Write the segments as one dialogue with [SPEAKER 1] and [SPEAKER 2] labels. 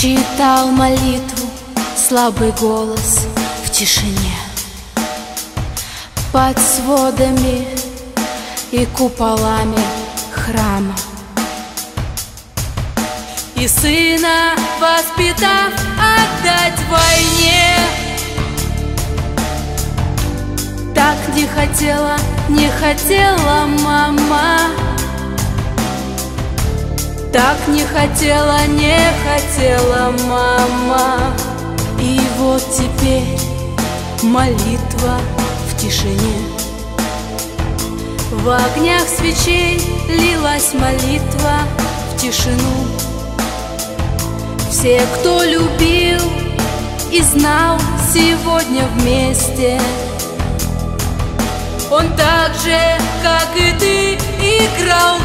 [SPEAKER 1] Читал молитву слабый голос в тишине. Под сводами и куполами храма. И сына воспитав отдать войне. Так не хотела, не хотела мама Так не хотела, не хотела мама. И вот теперь молитва в тишине. В огнях свечей лилась молитва в тишину. Все, кто любил и знал сегодня вместе. Он так же, как и ты, играл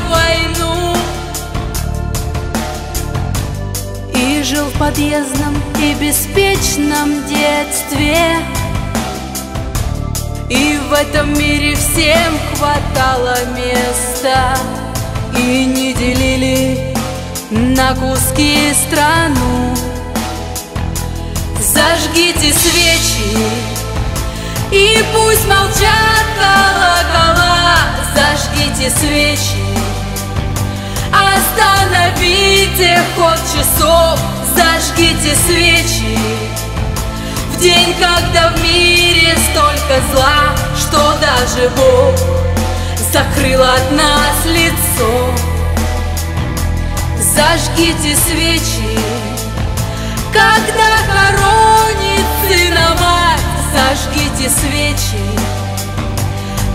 [SPEAKER 1] жил в подъездном и беспечном детстве. И в этом мире всем хватало места. И не делили на куски страну. Зажгите свечи и пусть молчат колокола. Зажгите свечи Остановите ход часов, зажгите свечи. В день, когда в мире столько зла, что даже Бог закрыл от нас лицо. Зажгите свечи, когда хоронит сына мать Зажгите свечи,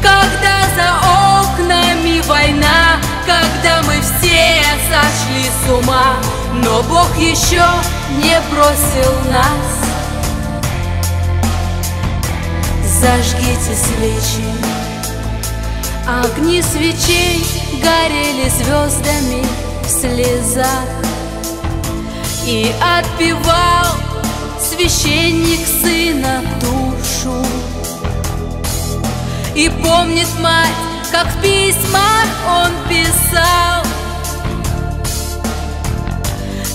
[SPEAKER 1] когда за окнами война когда мы все сошли с ума, но Бог еще не бросил нас. Зажгите свечи, огни свечей горели звездами в слезах, и отпевал священник сына душу. И помнит мать, как в письмах он писал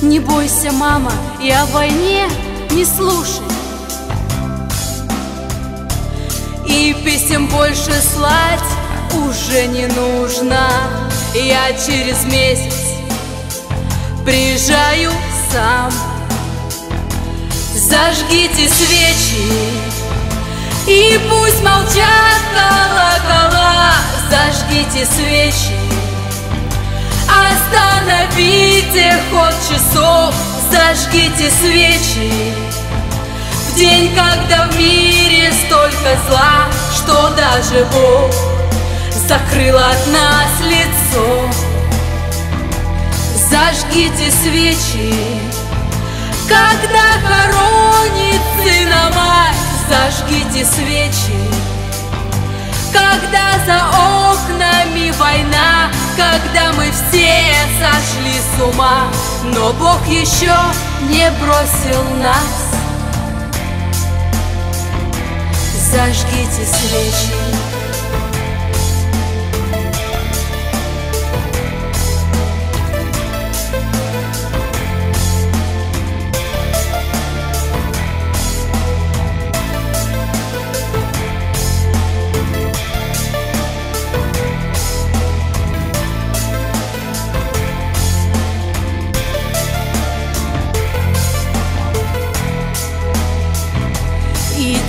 [SPEAKER 1] Не бойся, мама, и о войне не слушай. И писем больше слать уже не нужно. Я через месяц приезжаю сам. Зажгите свечи и пусть молчат колокола. Зажгите свечи Остановите ход часов Зажгите свечи. В день, когда в мире столько зла Что даже Бог закрыл от нас лицо. Зажгите свечи Когда хоронит сына мать Зажгите свечи. Когда за окнами война Когда мы все сошли с ума Но Бог еще не бросил нас. Зажгите свечи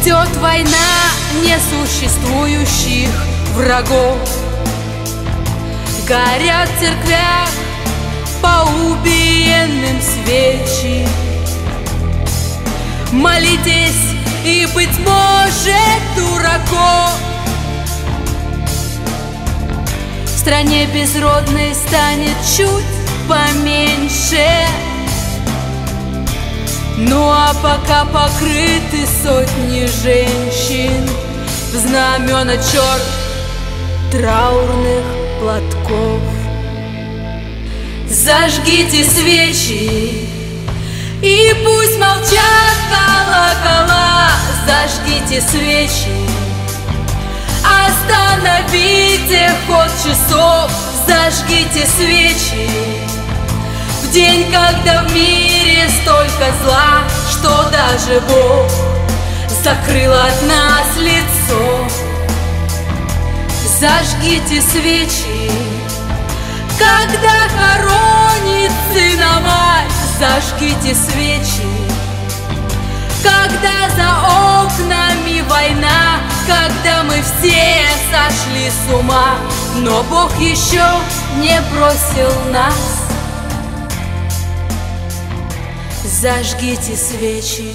[SPEAKER 1] Идет война несуществующих врагов. Горят в церквях по убиенным свечи. Молитесь и, быть может, дураков. В стране безродной станет чуть поменьше ну а пока покрыты сотни женщин В знамена черт траурных платков. Зажгите свечи и пусть молчат колокола. Зажгите свечи Остановите ход часов. Зажгите свечи В день, когда в мире столько зла Что даже Бог закрыл от нас лицо. Зажгите свечи, когда хоронит сына мать Зажгите свечи, когда за окнами война Когда мы все сошли с ума. Но Бог еще не бросил нас Зажгите свечи